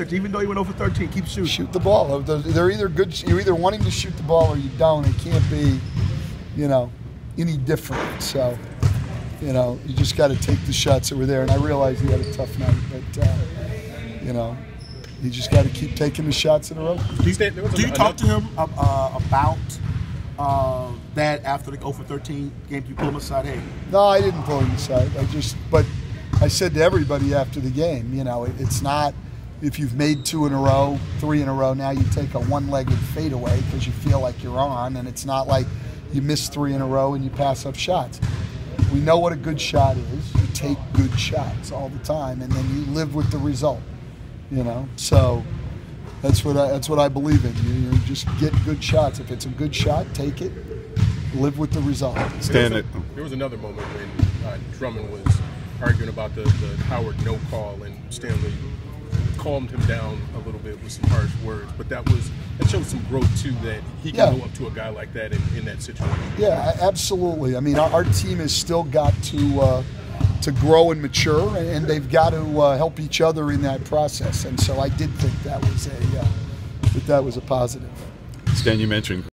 Even though you went over 13, keep shooting. Shoot the ball. They're either good. You're either wanting to shoot the ball or you don't. It can't be, you know, any different. So, you know, you just got to take the shots that were there. And I realize he had a tough night, but uh, you know, you just got to keep taking the shots in a row. Do you, do you talk to him uh, about uh, that after the 0 for 13 game? You pull him aside, hey. No, I didn't pull him aside. I just, but I said to everybody after the game, you know, it, it's not if you've made two in a row, three in a row, now you take a one-legged fadeaway because you feel like you're on, and it's not like you miss three in a row and you pass up shots. We know what a good shot is. You take good shots all the time, and then you live with the result. You know, so that's what I, that's what I believe in. You, you just get good shots. If it's a good shot, take it. Live with the result. Stand it. There was another moment when uh, Drummond was arguing about the, the Howard no call, and Stanley calmed him down a little bit with some harsh words, but that was that showed some growth too. That he can yeah. go up to a guy like that in, in that situation. Yeah, absolutely. I mean, our, our team has still got to uh, to grow and mature, and they've got to uh, help each other in that process. And so, I did think that was a uh, that that was a positive. Stan, you mentioned